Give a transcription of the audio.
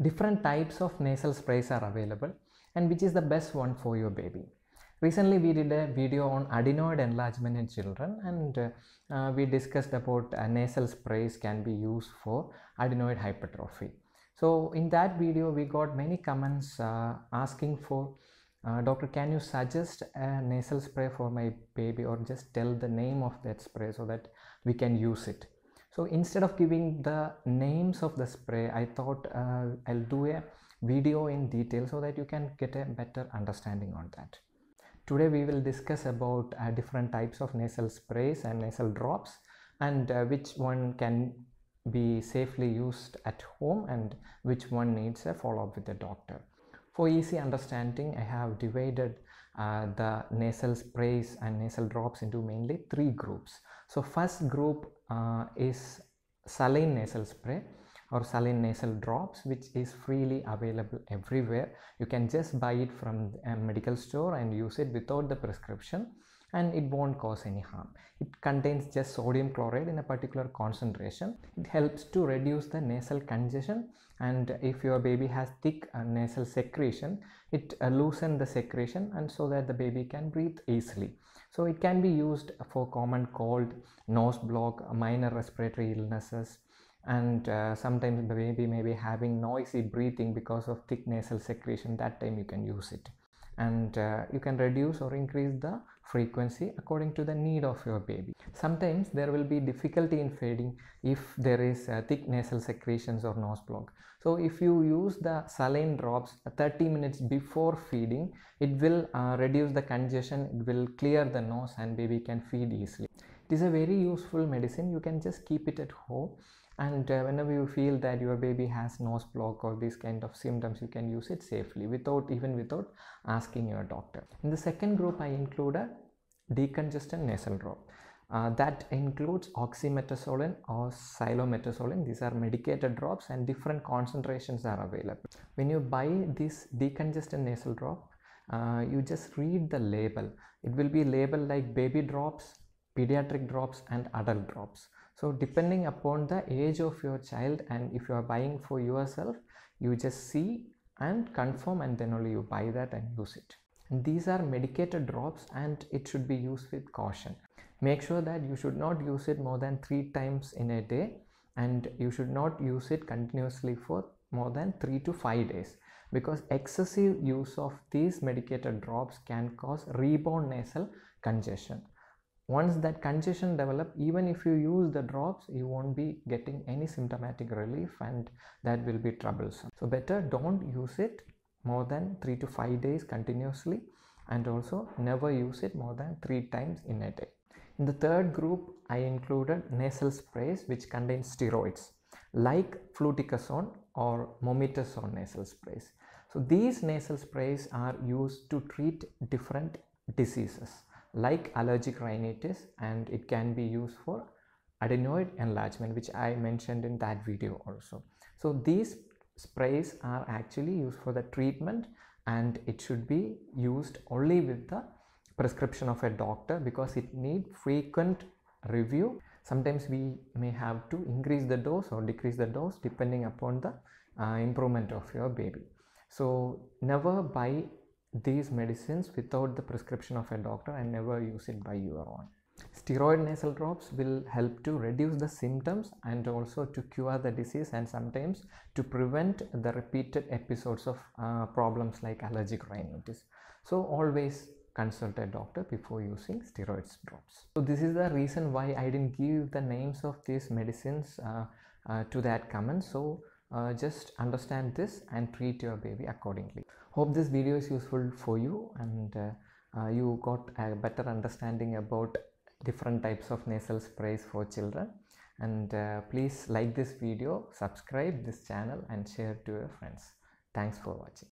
different types of nasal sprays are available and which is the best one for your baby. Recently, we did a video on adenoid enlargement in children, and uh, uh, we discussed about uh, nasal sprays can be used for adenoid hypertrophy. So, in that video, we got many comments uh, asking for uh, doctor can you suggest a nasal spray for my baby or just tell the name of that spray so that we can use it so instead of giving the names of the spray i thought uh, i'll do a video in detail so that you can get a better understanding on that. Today we will discuss about uh, different types of nasal sprays and nasal drops and uh, which one can be safely used at home and which one needs a follow-up with the doctor. For easy understanding, I have divided uh, the nasal sprays and nasal drops into mainly three groups. So first group uh, is saline nasal spray or saline nasal drops which is freely available everywhere. You can just buy it from a medical store and use it without the prescription and it won't cause any harm. It contains just sodium chloride in a particular concentration. It helps to reduce the nasal congestion and if your baby has thick uh, nasal secretion, it uh, loosen the secretion and so that the baby can breathe easily. So it can be used for common cold, nose block, minor respiratory illnesses and uh, sometimes the baby may be having noisy breathing because of thick nasal secretion that time you can use it and uh, you can reduce or increase the frequency according to the need of your baby. Sometimes there will be difficulty in feeding if there is uh, thick nasal secretions or nose block. So if you use the saline drops 30 minutes before feeding, it will uh, reduce the congestion, it will clear the nose and baby can feed easily. It is a very useful medicine. You can just keep it at home. And uh, whenever you feel that your baby has nose block or these kind of symptoms you can use it safely without even without asking your doctor. In the second group i include a decongestant nasal drop. Uh, that includes oxymetazoline or xylometazoline these are medicated drops and different concentrations are available. When you buy this decongestant nasal drop uh, you just read the label. It will be labeled like baby drops pediatric drops and adult drops. So depending upon the age of your child and if you are buying for yourself you just see and confirm and then only you buy that and use it. And these are medicated drops and it should be used with caution. Make sure that you should not use it more than three times in a day and you should not use it continuously for more than three to five days because excessive use of these medicated drops can cause rebound nasal congestion once that congestion develop even if you use the drops you won't be getting any symptomatic relief and that will be troublesome. So better don't use it more than 3 to 5 days continuously and also never use it more than 3 times in a day. In the third group i included nasal sprays which contain steroids like fluticasone or mometasone nasal sprays. So these nasal sprays are used to treat different diseases like allergic rhinitis and it can be used for adenoid enlargement which I mentioned in that video also. So these sprays are actually used for the treatment and it should be used only with the prescription of a doctor because it need frequent review. Sometimes we may have to increase the dose or decrease the dose depending upon the uh, improvement of your baby. So never buy these medicines without the prescription of a doctor and never use it by your own. Steroid nasal drops will help to reduce the symptoms and also to cure the disease and sometimes to prevent the repeated episodes of uh, problems like allergic rhinitis. So always consult a doctor before using steroids drops. So this is the reason why I didn't give the names of these medicines uh, uh, to that comment. So uh, just understand this and treat your baby accordingly. Hope this video is useful for you and uh, uh, you got a better understanding about different types of nasal sprays for children. And uh, please like this video subscribe this channel and share to your friends. Thanks for watching